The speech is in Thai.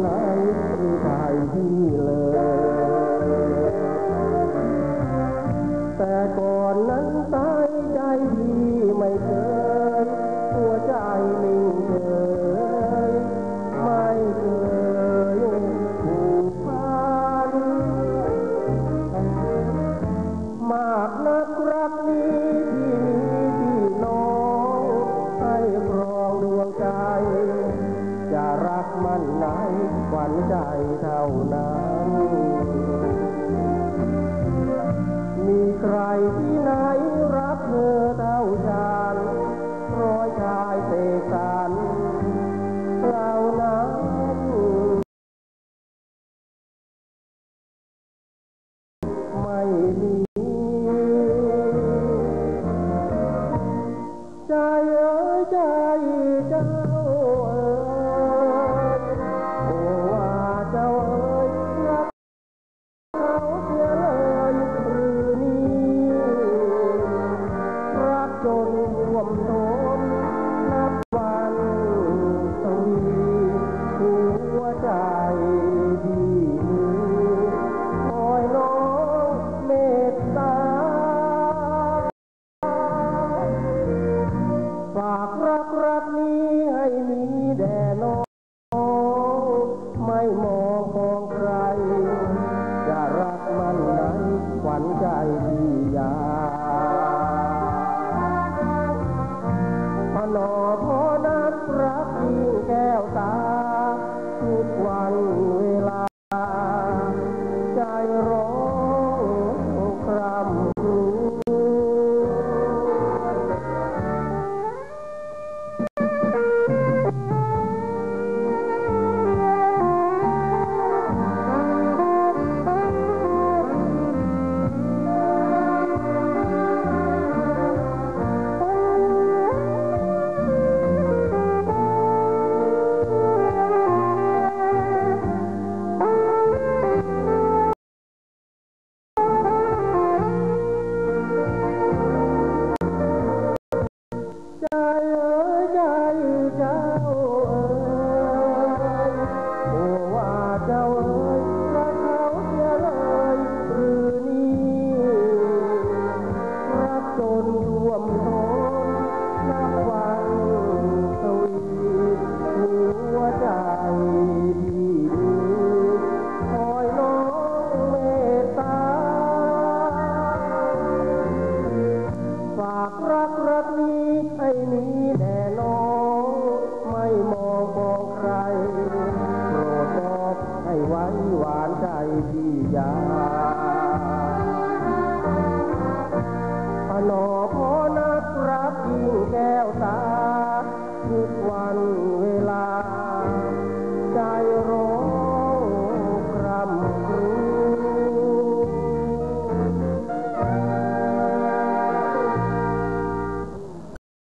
ไหนได้ที่เลย แต่ก่อนนั้นตาใจดีไม่เคยหัวใจนิ่เฉยไม่เคยผูกพันมากนักรักนี้ที่มีที่น้อให้ครองดวงใจ จะรักมันไหนหวันใจเท่านั้น มีใคร Lord. butterfly